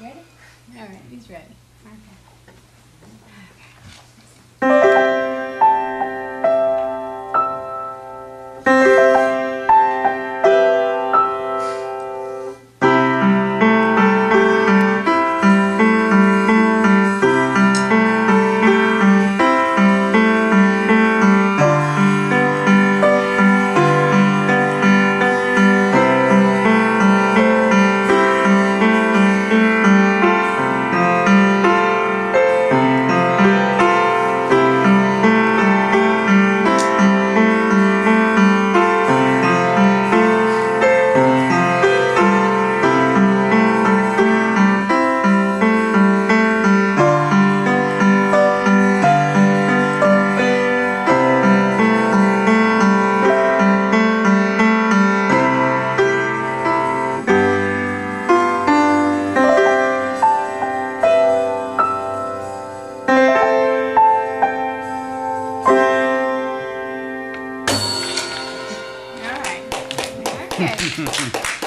Ready? All right, he's ready. Okay. All right. Okay.